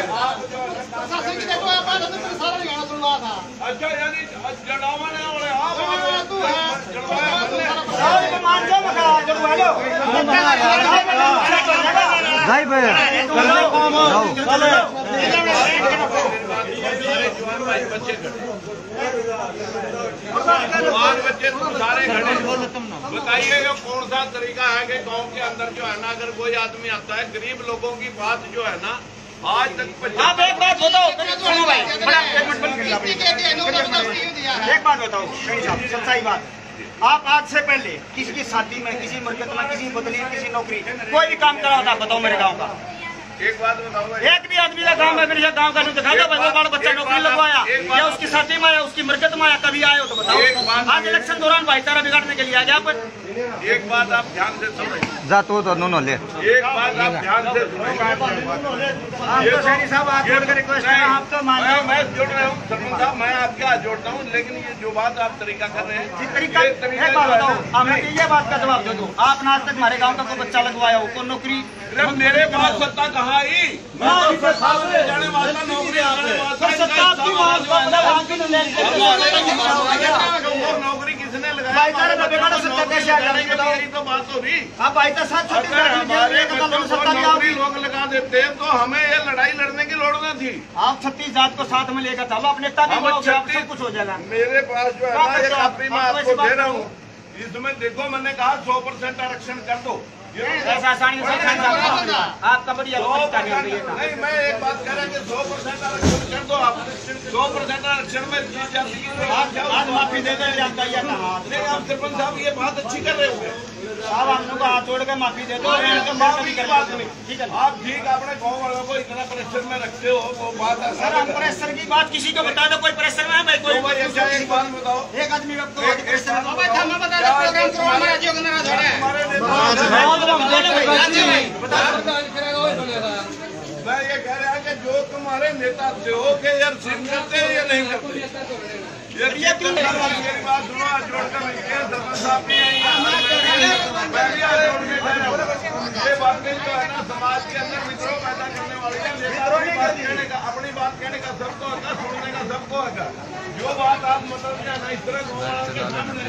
प्रशासन की देखो आप बात हमने सारा नहीं गाना सुन रहा था अच्छा यानी जड़ावाने वाले आप हाँ, है बच्चे जवान बच्चे तुम सारे खड़े बताइए कौन सा तरीका है कि गाँव के अंदर जो है ना अगर कोई आदमी आता है गरीब लोगों की बात जो है ना आज तक आप एक बात बताओ सुनो भाई एक है बात बताओ सच्चाई बात। आप आज से पहले किसी की शादी में किसी मरकत में किसी बदली किसी नौकरी कोई भी काम करा होता बताओ मेरे गाँव का। एक बात बताओ एक भी आदमी का काम है मेरे गाँव का दिखा दो भाई बाल बच्चा नौकरी लगवाया या उसकी साथी में आया उसकी मरकत माया आया कभी आए हो तो बताओ। आज इलेक्शन दौरान भाईचारा बिगाड़ने के लिए आ गया एक बात आप ध्यान से सुनो। जा तू तो नो ले। एक बात आप ध्यान से सुनो। सैनी साहब आप जोड़ रिक्वेस्ट है आप तो मान। मैं मैं जोड़ रहा हूँ सरपंच साहब मैं आपके हाथ जोड़ता हूँ लेकिन ये जो बात आप तरीका कर रहे हैं जिस तरीका एक बात बताओ ये बात का जवाब दे दो। आपने आज तक हमारे गाँव का कोई बच्चा लगवाया हो कोई नौकरी मेरे पास सत्ता कहाँ आई? मैं तो सामने जाने वाला नौकरी तो नौकरी भाईचारे का बिगाड़ा सत्ता कैसे आ जाएगी बताओ? मेरी तो बात हो रही आप भाई तो साथ अगर हमारे बच्चों को नौकरी लोग लगा देते तो हमें ये लड़ाई लड़ने की लोड़ न थी। आप छत्तीस जात को साथ में लेकर चलो छत्तीस- सब कुछ हो जाएगा। मेरे पास जो है ना एक मैं आपको आपको ऐसी बात दे रहा हूँ। इसमें देखो मैंने कहा सौ परसेंट आरक्षण कर दो। ऐसा आसानी से खान साहब आपका नहीं मैं एक बात कह रहा कि सौ परसेंट आरक्षण कर दो आप सौ परसेंट आरक्षण में जीत जाती है आप माफ़ी दे दें आप सरपंच साहब ये बात अच्छी कर रहे हो साहब हम लोग हाथ जोड़ के माफ़ी दे दो ठीक है, आप ठीक अपने गाँव वालों को इतना प्रेशर में रखते हो। वो बात सर हम प्रेशर की बात किसी को बता दो कोई प्रेशर में एक आदमी बात भाई था मैं बता रहा प्रोग्राम करवाना है जो करना है थोड़ा हमारे नेता है मैं ये कह रहा कि जो तुम्हारे नेता थे हो कि यार सिर्फ़ करते हैं या नहीं करते ये मेरी बात सुनो आज जोड़ कर सरपंच साहब भी के हूँ ये बातें जो है ना समाज के अंदर विद्रोह पैदा करने वाली है नेता अपनी बात कहने का अपनी बात कहने का सबको हक है सुनने का सबको हक है जो बात आप मतलब क्या ना इस तरह के सामने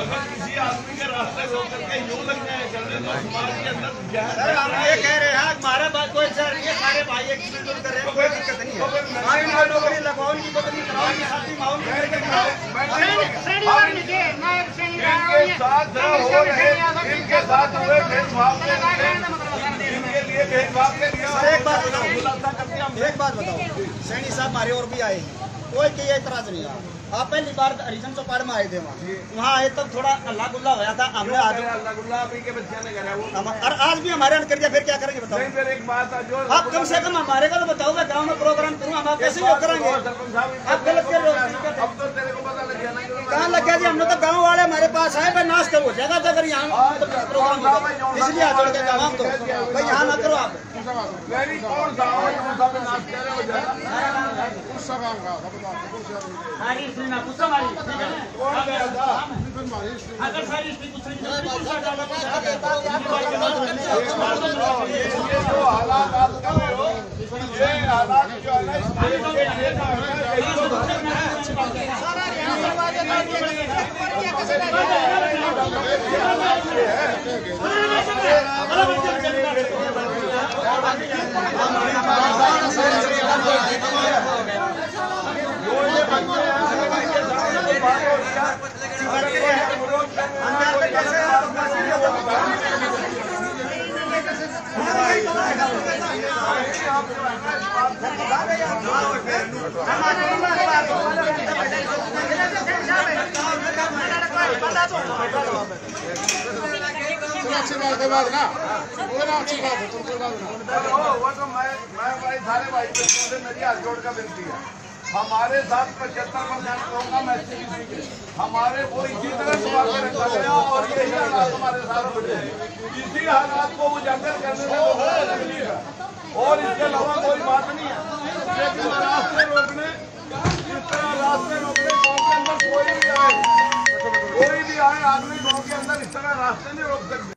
अगर किसी आदमी के रास्ते रोक करके यूँ लग जाए करने तो समाज के अंदर सर हम ये कह रहे हैं हमारे बात कोई सर ये सारे भाई एक मिलजुल कर रहे हैं कोई दिक्कत नहीं है। हमारी माँ नौकरी लगाओ उनकी बदली कराओ उनकी शादी माओ उनकी करके दिखाओ इनके साथ हो रहे इनके साथ हुए के लिए भेदभाव के लिए एक बात बताओ। एक बात बताओ। सैनी साहब हमारे और भी आए हैं। कोई के एतराज़ नहीं है। आप पहली बार हरिजन चौपाड़ में आए थे वहाँ। वहाँ आए तब थोड़ा अल्लाह गुल्ला होया था हमने आज और आज भी हमारे कर दिया फिर क्या करेंगे बताओ। एक बात जो आप कम से कम हमारे को तो बताओ मैं गाँव में प्रोग्राम करूँ हम आप कैसे योग करेंगे आप गलत कर रहे हो तो कहाँ लग गया जी? हमने तो गाँव वाले हमारे पास आए भाई नाश करो जगह जगह यहाँ तो प्रोग्राम इसलिए हाथ जोड़ के कहा हम तो। भाई यहाँ ना करो आप। हालात आप कर रहे हो ये हालात जो है ना इस देश के लिए जो है ना, यही तो अच्छी बात है बात ना वो ना अच्छी बात है ना वो तो मैं मैं भाई सारे भाई बच्चों से मेरी हाथ जोड़ कर विनती है हमारे साथ पचहत्तर परसेंट लोगों का मैसेज के हमारे वो इसी तरह के रखा और हालात हमारे साथ हैं। इसी हालात को उजागर करने में को है। और इसके अलावा कोई बात नहीं है। लेकिन रास्ते रोकने इस तरह रास्ते रोकने, गाँव के अंदर कोई भी आए, कोई भी आए, आदमी गाँव के अंदर इस तरह रास्ते नहीं रोक सकते।